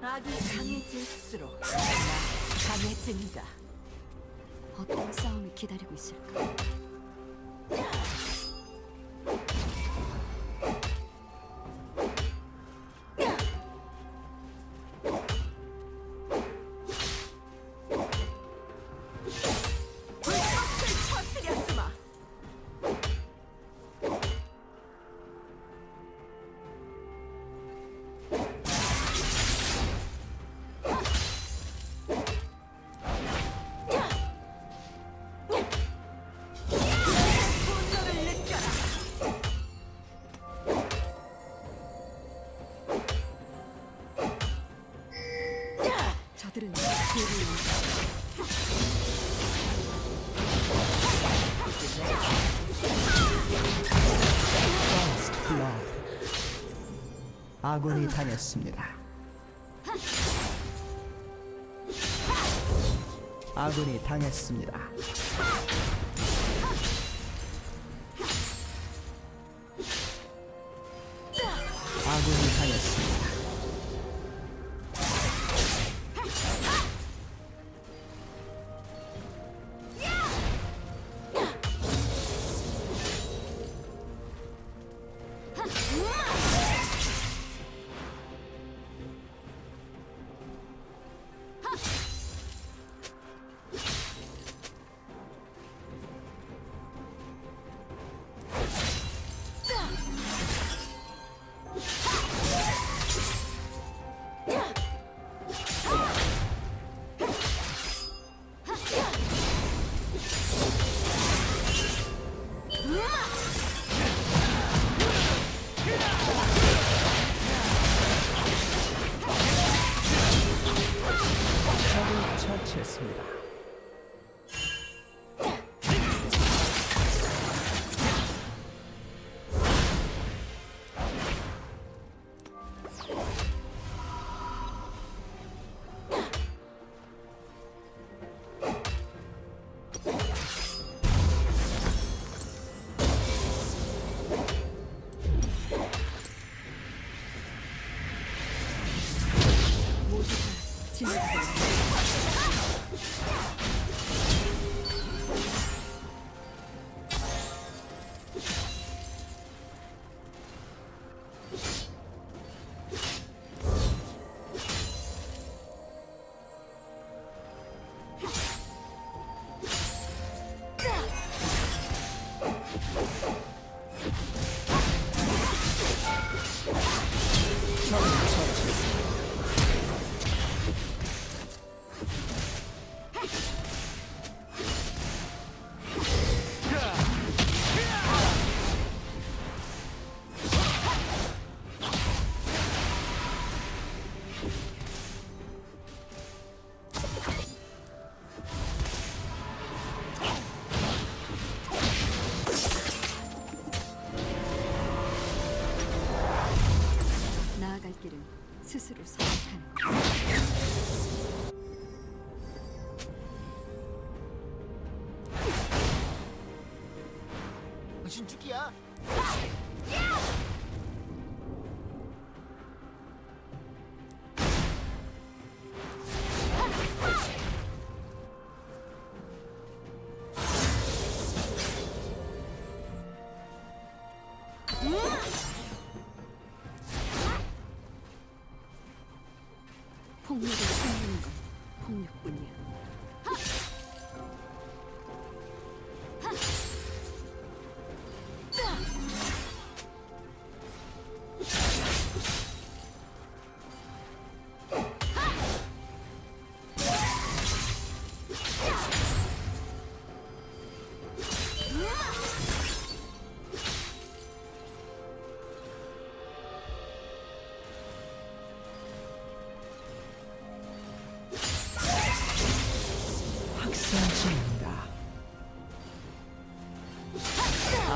악이 강해질수록 나 강해진다. 어떤 싸움이 기다리고 있을까? 아군이 당했습니다. 아군이 당했습니다.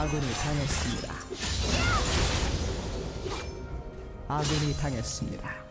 아군이 당했습니다. 아군이 당했습니다.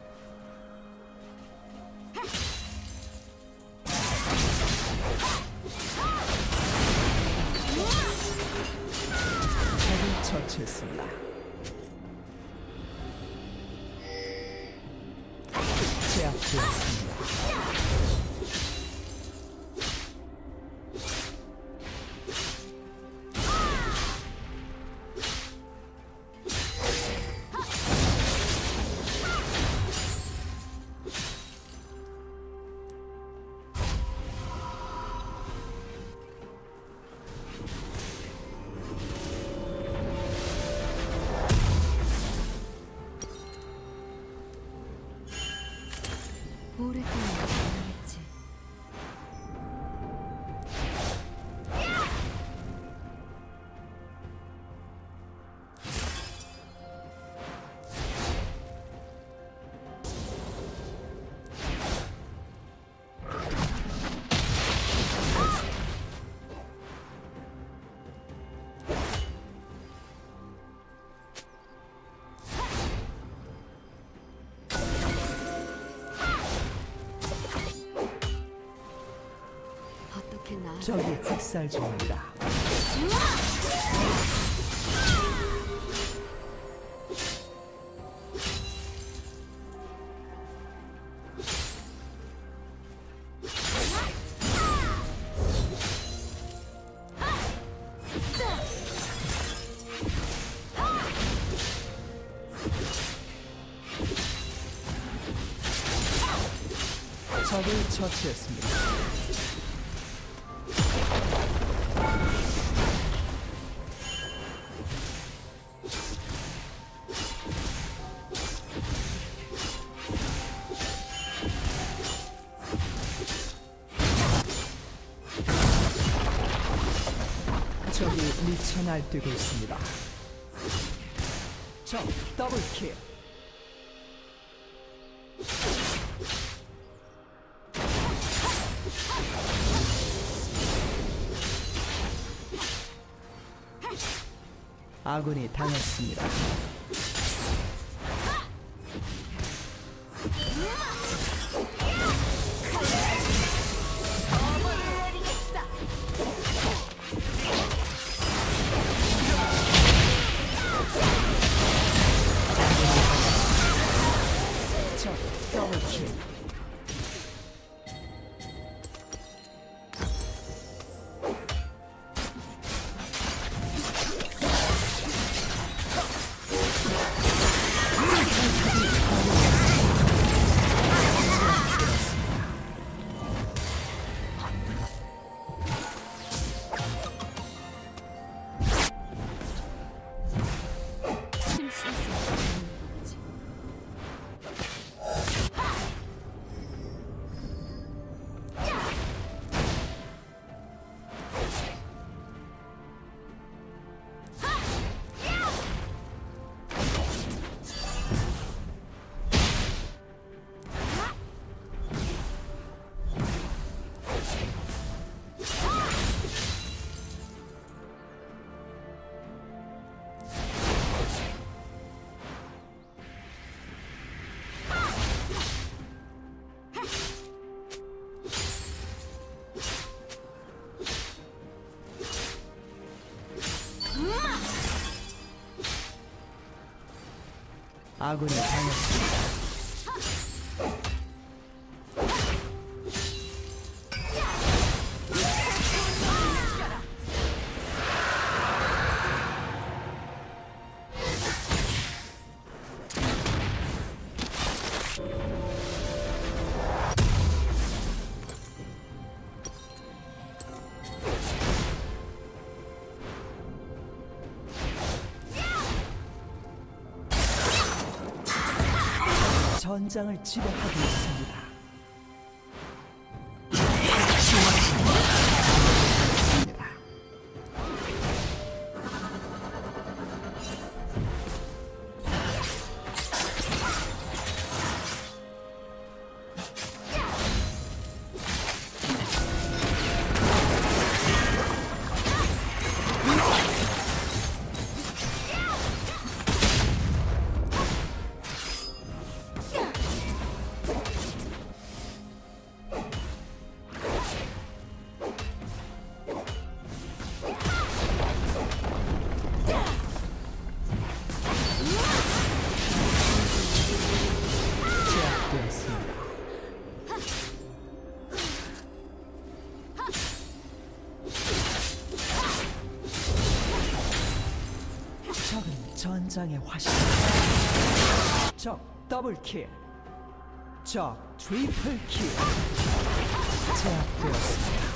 적이 학살 중입니다. 적을 처치했습니다. 날뛰고 있습니다. 적 더블킬. 아군이 당했습니다. 아군이 당했습니다. 전장을 지배하고 있습니다. 전장의 화신. 적 더블킬. 적 트리플킬. 제압되었습니다.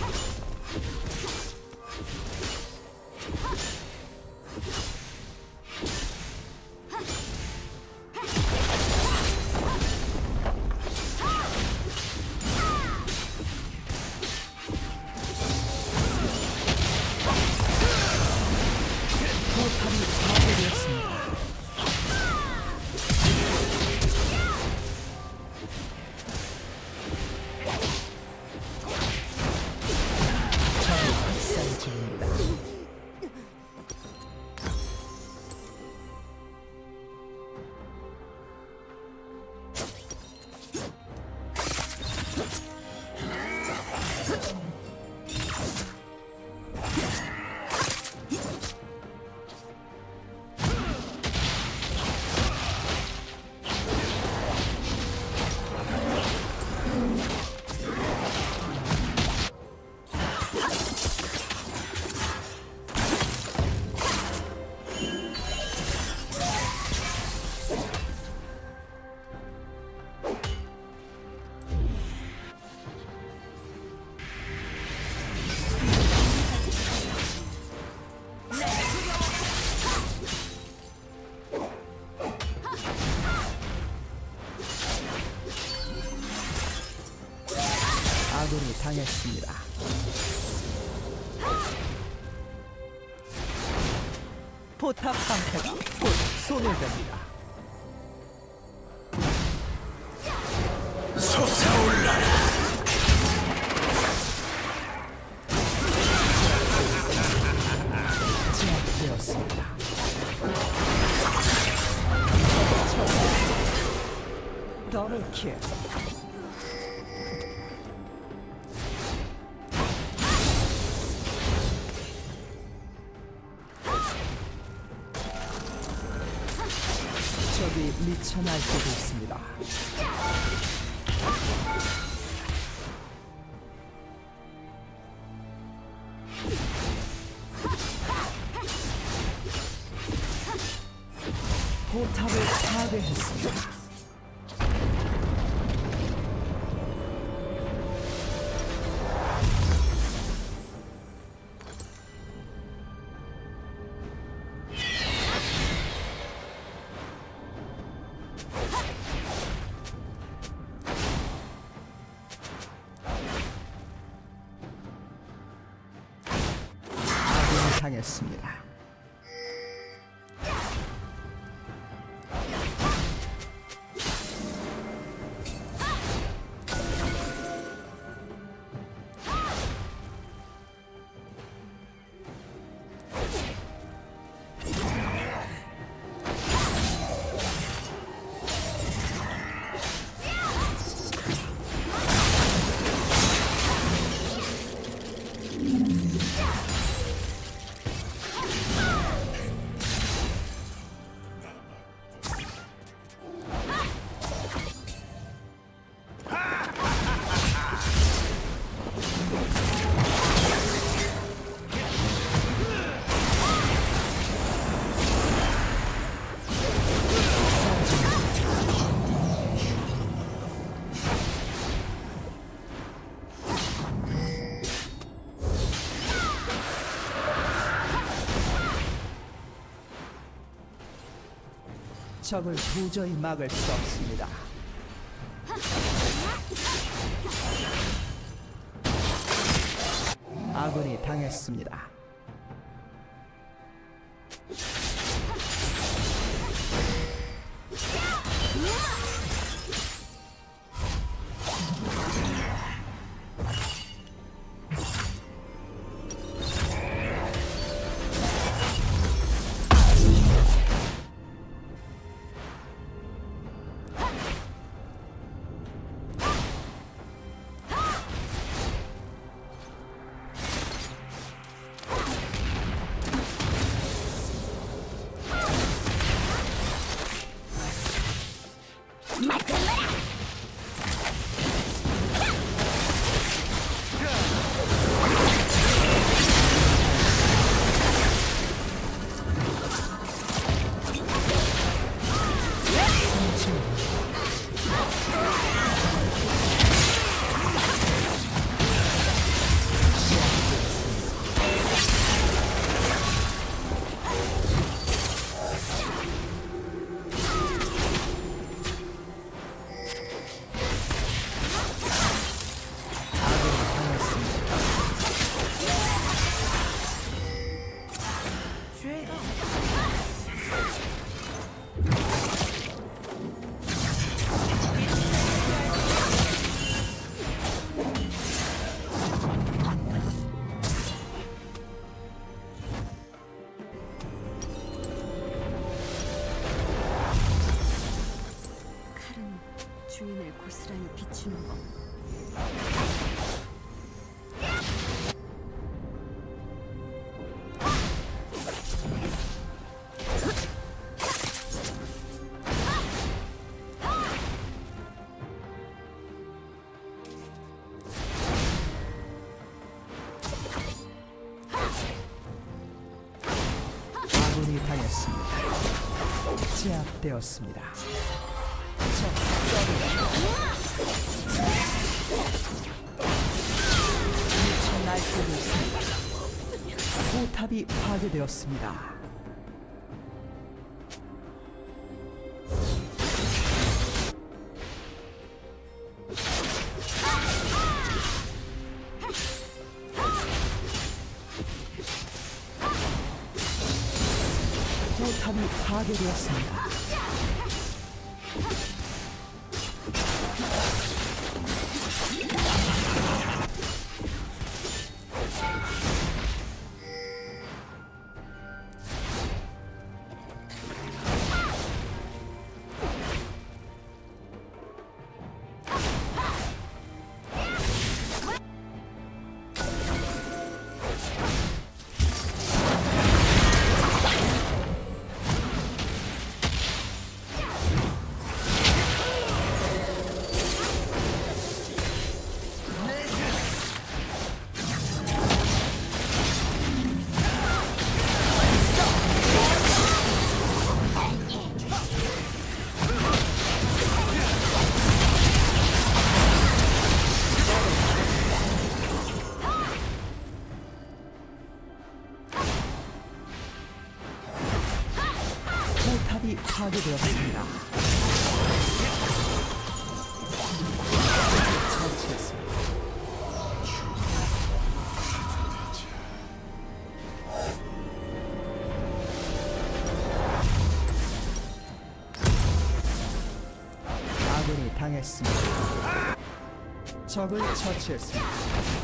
포탑 방패가 곧 소멸됩니다. 제압되었습니다. 포탑을 파괴했습니다. 적을 도저히 막을 수 없습니다. 아군이 당했습니다. 있습니다. 포탑이 파괴되었습니다. 포탑이 파괴되었습니다. 적을 처치했습니다.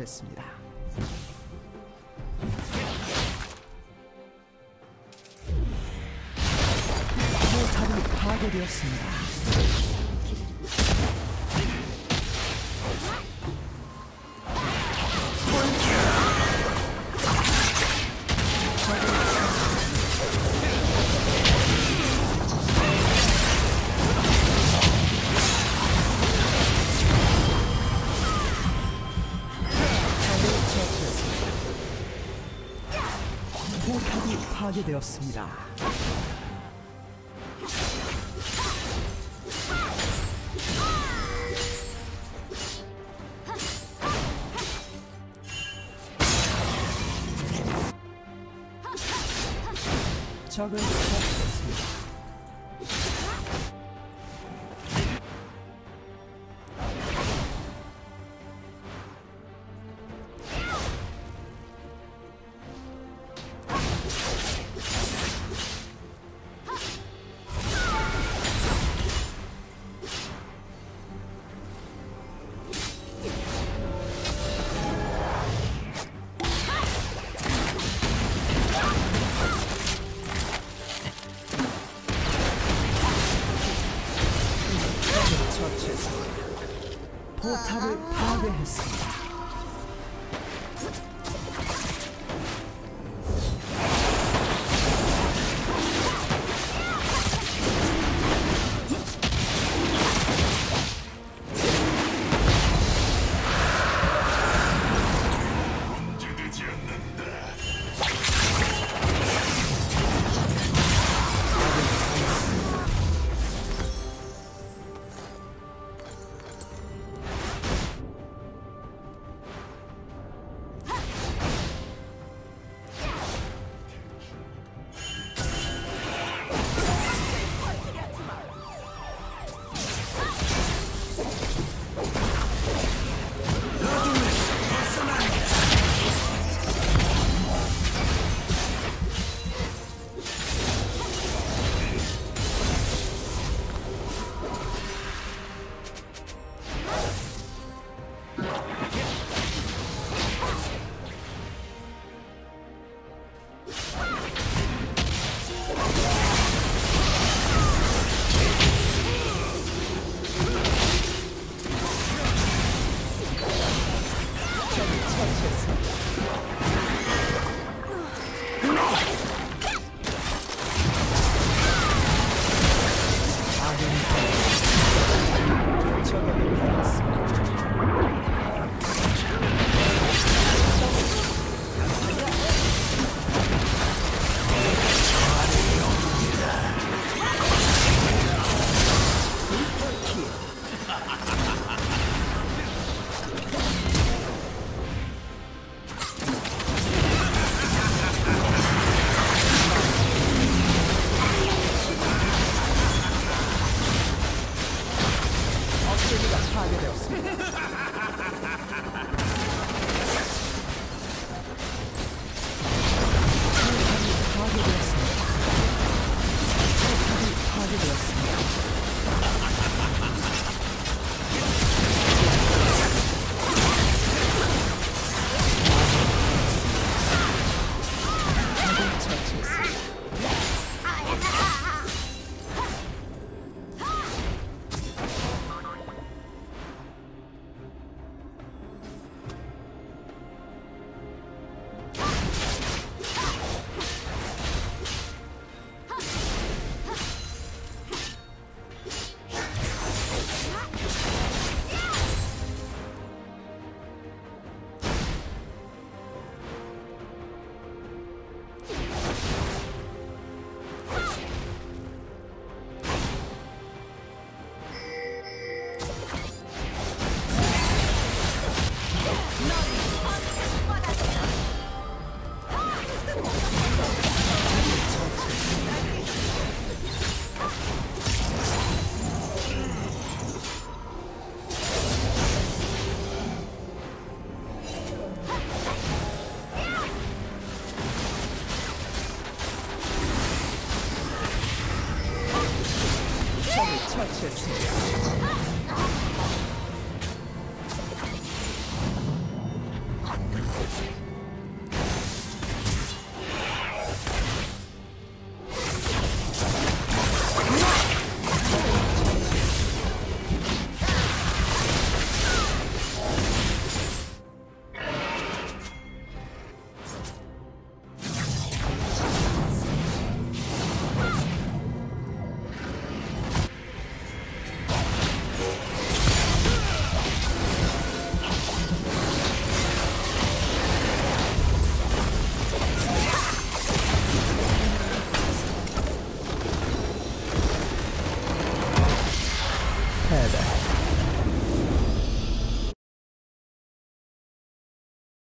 처치했습니다. 포탑이 파괴되었습니다. 파괴되었습니다. 적을